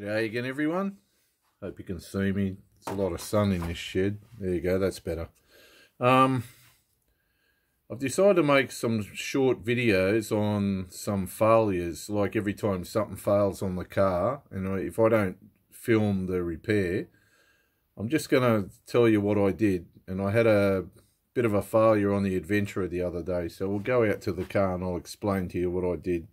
G'day again everyone. Hope you can see me. There's a lot of sun in this shed. There you go, that's better. Um, I've decided to make some short videos on some failures, like every time something fails on the car, and if I don't film the repair, I'm just going to tell you what I did. And I had a bit of a failure on the Adventra the other day, so we'll go out to the car and I'll explain to you what I did.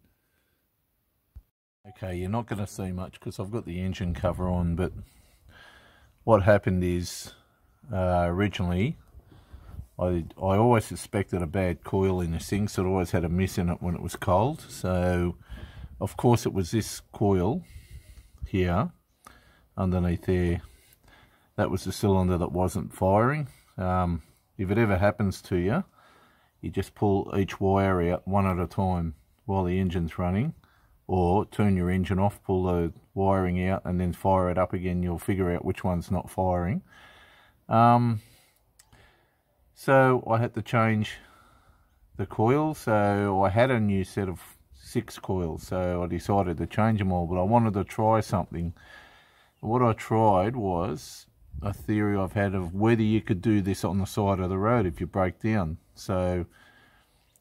Okay, you're not going to see much because I've got the engine cover on, but what happened is uh, originally I, I always suspected a bad coil in this thing, so it always had a miss in it when it was cold. So, of course, it was this coil here underneath there. That was the cylinder that wasn't firing. Um, if it ever happens to you, you just pull each wire out one at a time while the engine's running or turn your engine off, pull the wiring out and then fire it up again. You'll figure out which one's not firing. Um, so I had to change the coil. So I had a new set of six coils. So I decided to change them all, but I wanted to try something. What I tried was a theory I've had of whether you could do this on the side of the road if you break down. So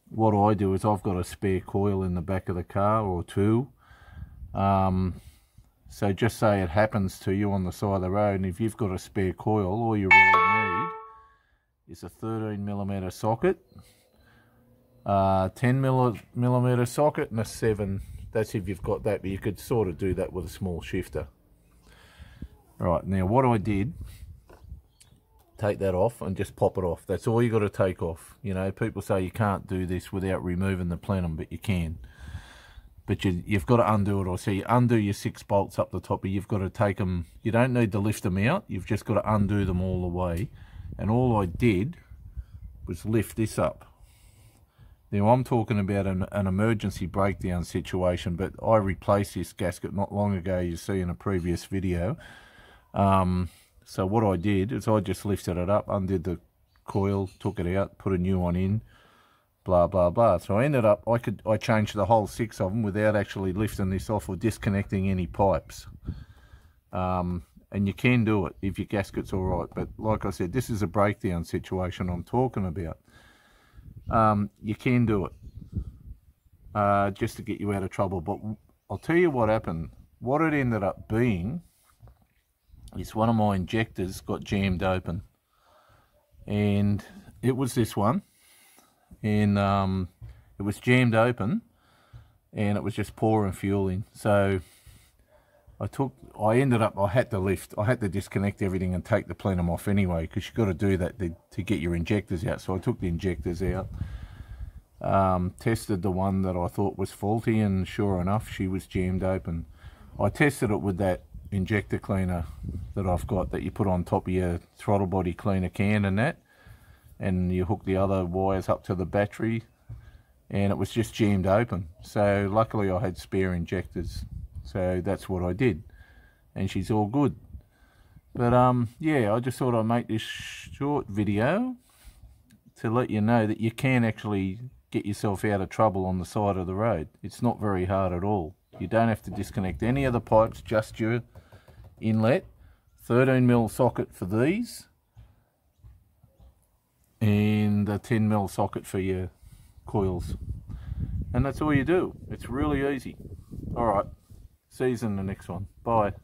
what I do is I've got a spare coil in the back of the car or two. Um, so just say it happens to you on the side of the road and if you've got a spare coil, all you really need is a 13 millimeter socket, uh, 10 millimeter socket and a 7. That's if you've got that, but you could sort of do that with a small shifter. Right, now what I did take that off and just pop it off. That's all you got to take off. You know, people say you can't do this without removing the plenum, but you can. But you, you've got to undo it. Or so you undo your six bolts up the top, but you've got to take them. You don't need to lift them out. You've just got to undo them all the way. And all I did was lift this up. Now I'm talking about an, an emergency breakdown situation, but I replaced this gasket not long ago, you see in a previous video. Um, so what I did is I just lifted it up, undid the coil, took it out, put a new one in, blah, blah, blah. So I ended up, I could, I changed the whole six of them without actually lifting this off or disconnecting any pipes. Um, and you can do it if your gasket's all right. But like I said, this is a breakdown situation I'm talking about. Um, you can do it uh, just to get you out of trouble. But I'll tell you what happened. What it ended up being is one of my injectors got jammed open. And it was this one. And um, it was jammed open and it was just pouring fuel in. So I took I ended up I had to lift I had to disconnect everything and take the plenum off anyway because you've got to do that to, to, get your injectors out. So I took the injectors out um, tested the one that I thought was faulty and sure enough she was jammed open. I tested it with that injector cleaner that I've got that you put on top of your throttle body cleaner can and that and you hook the other wires up to the battery and it was just jammed open. So luckily I had spare injectors. So that's what I did and she's all good. But um yeah I just thought I'd make this short video to let you know that you can actually get yourself out of trouble on the side of the road. It's not very hard at all. You don't have to disconnect any of the pipes just your inlet 13 mil socket for these and a 10 mil socket for your coils. And that's all you do. It's really easy. All right. See you in the next one. Bye